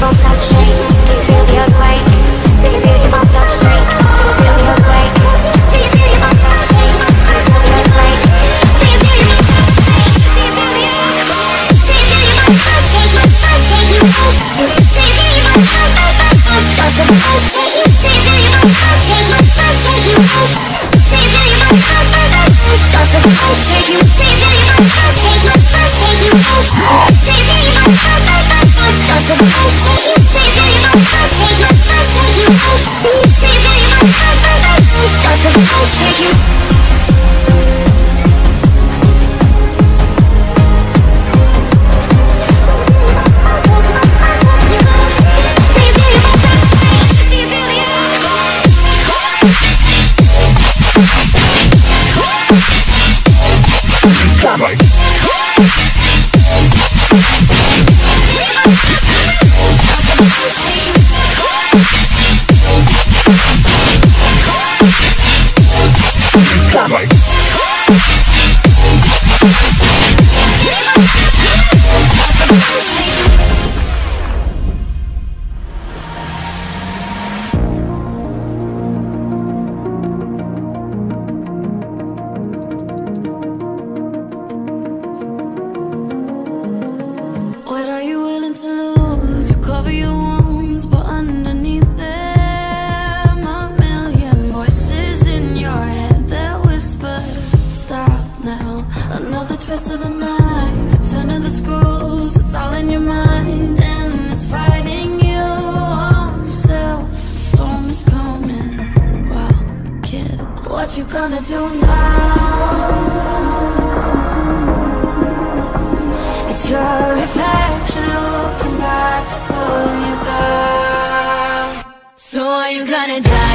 bones start to shake? Gonna die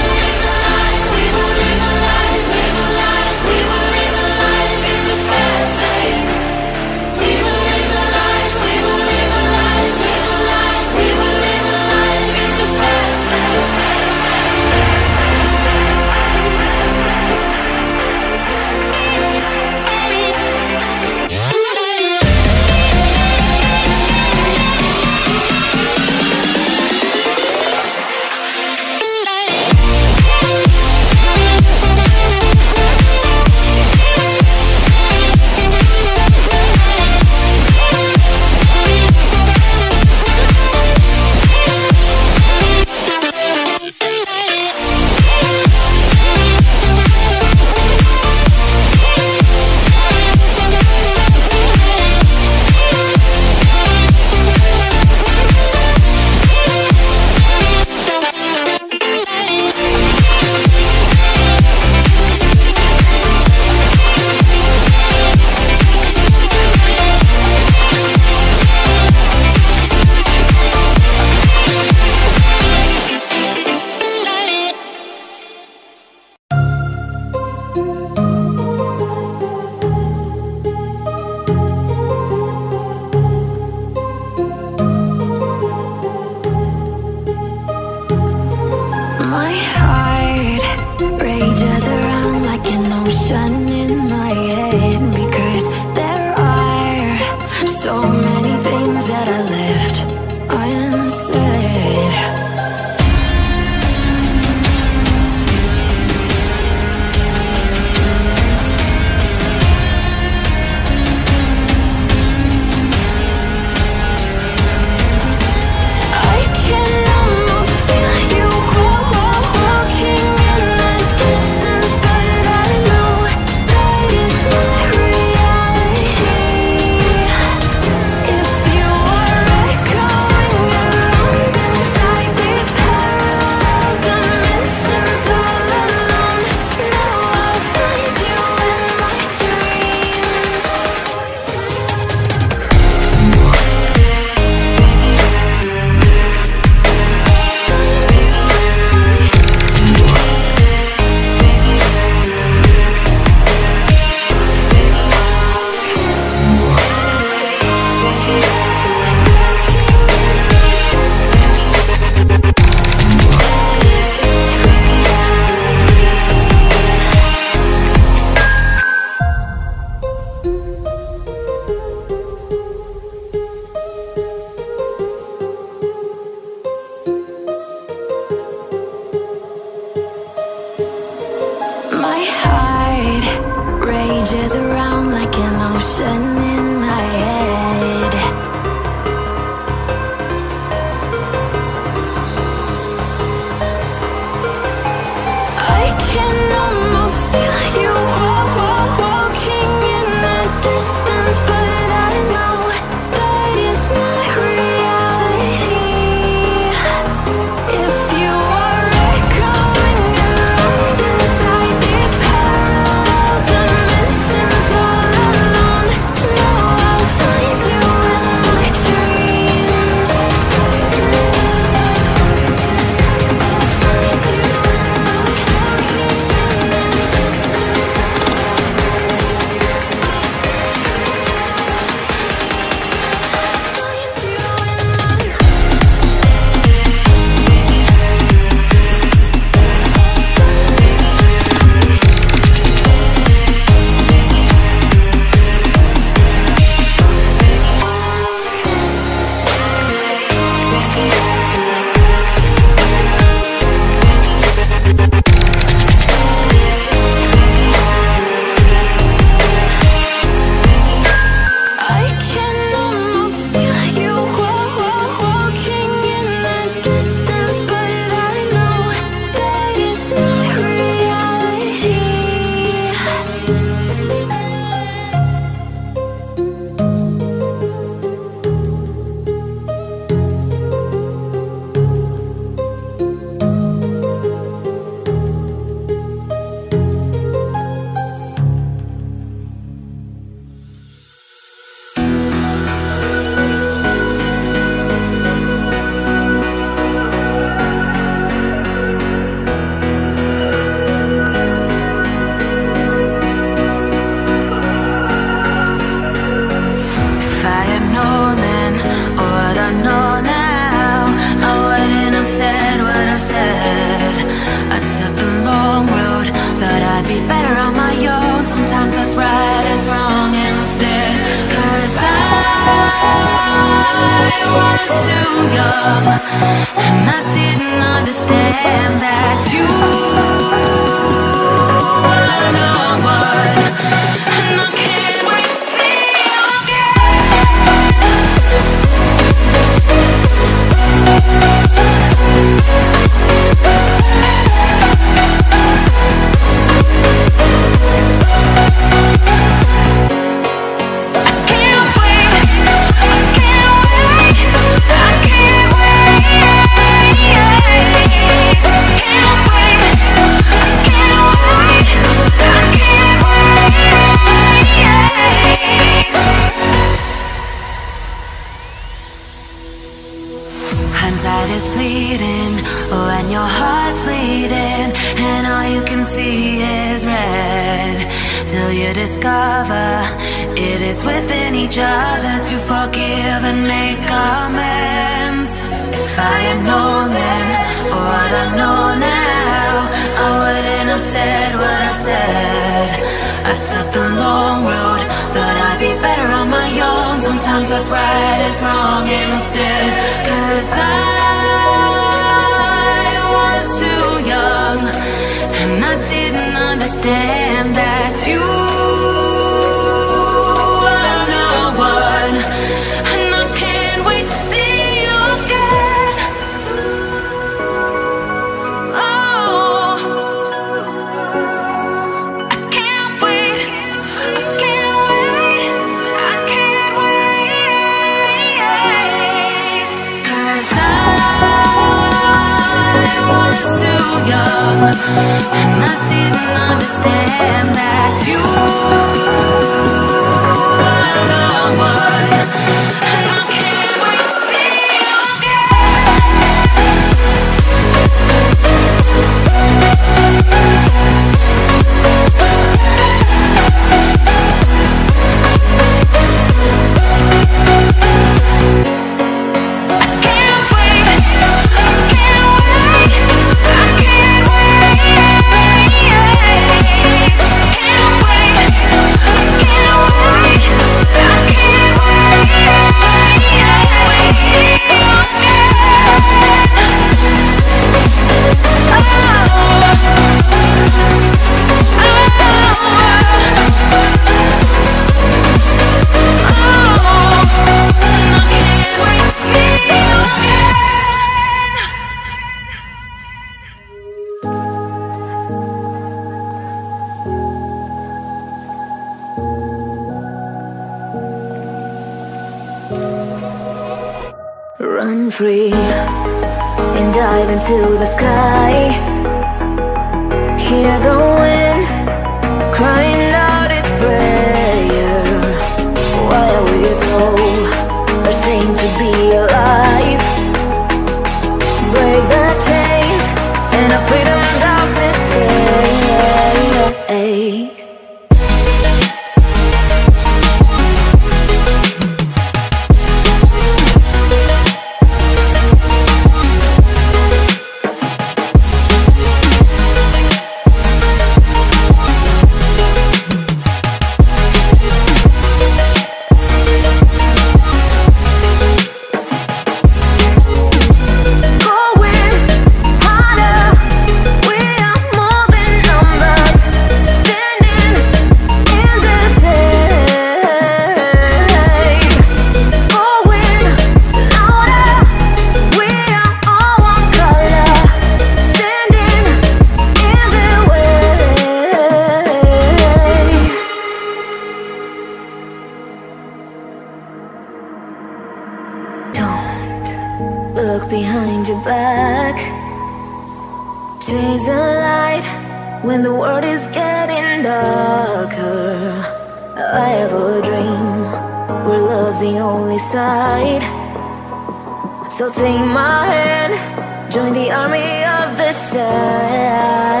So take my hand Join the army of the shadows.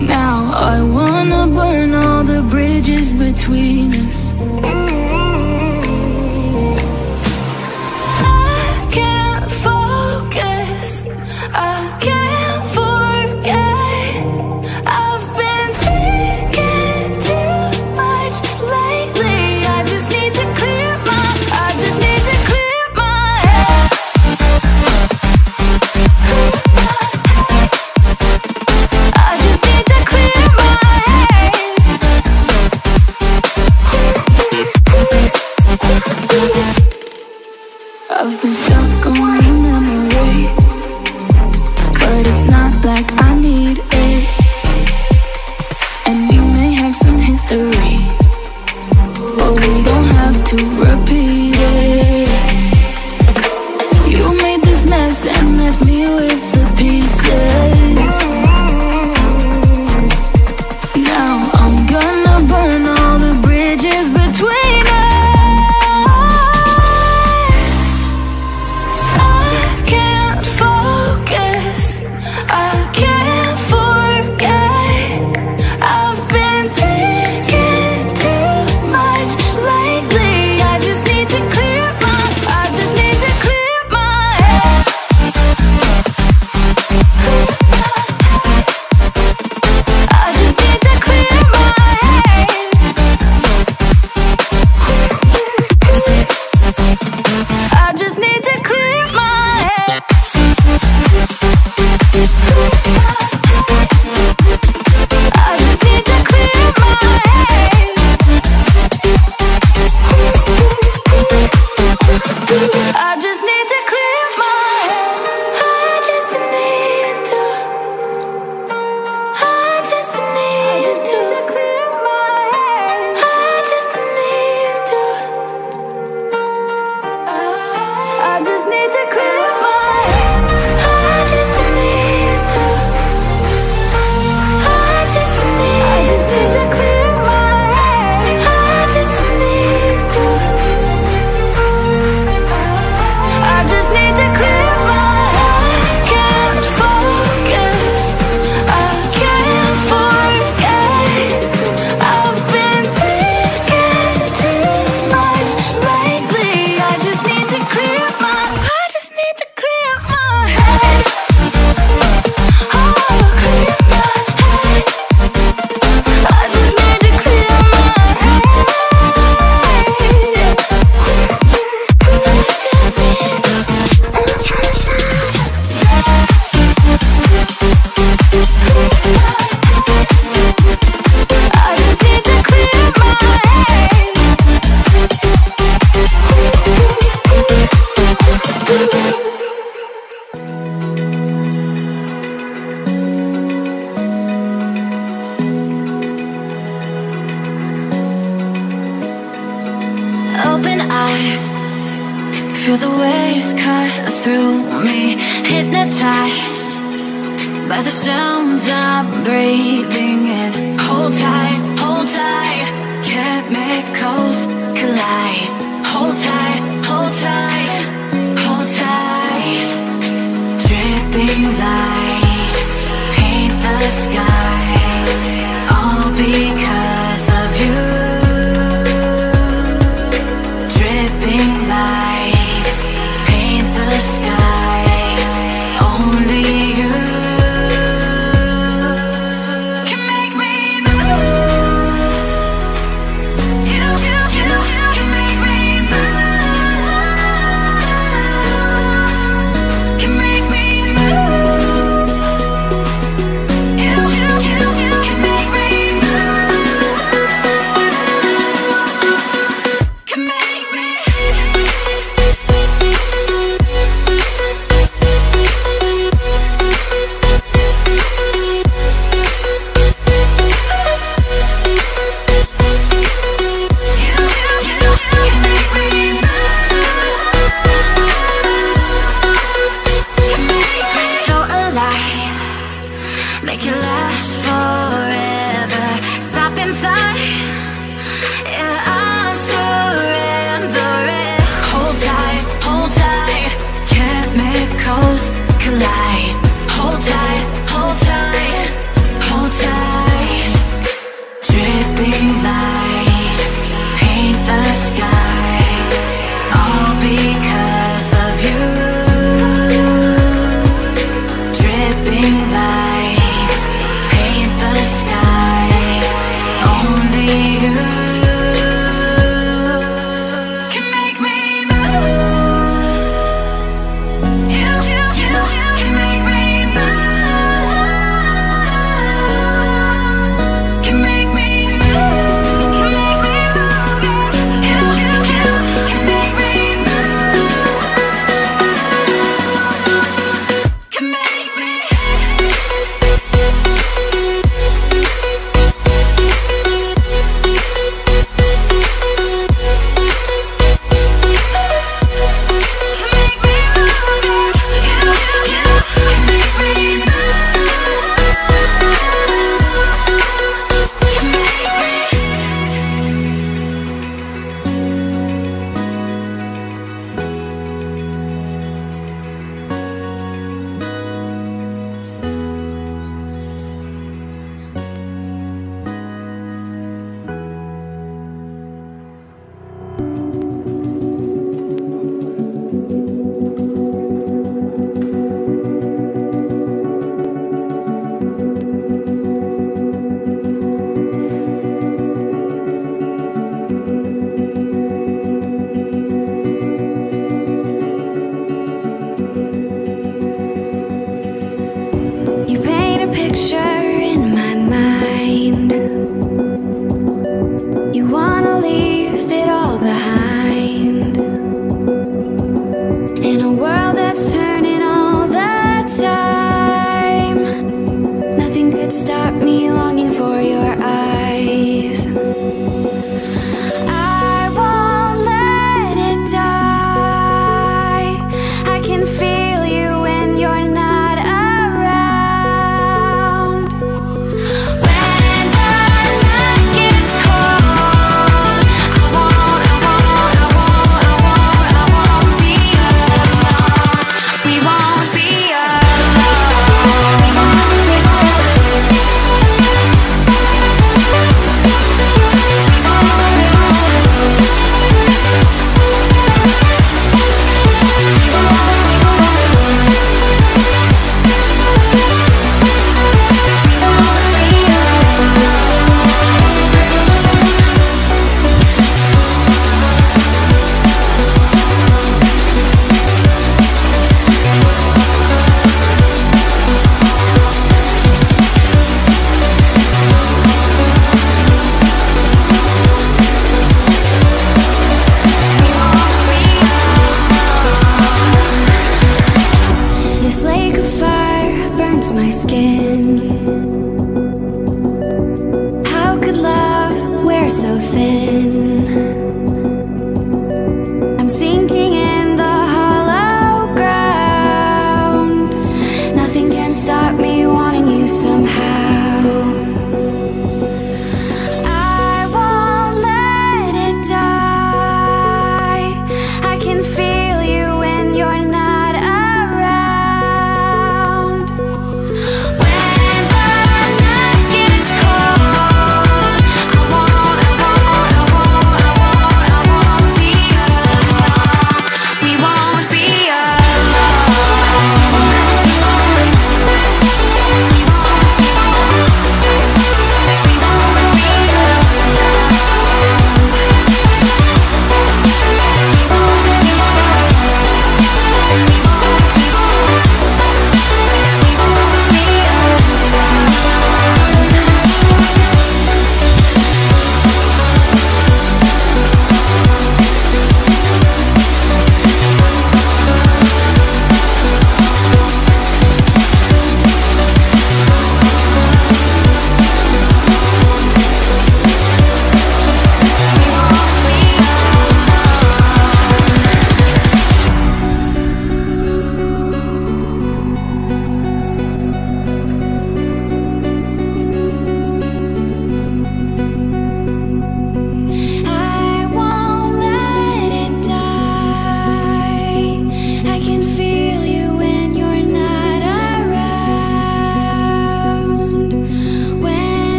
Now I wanna burn all the bridges between us.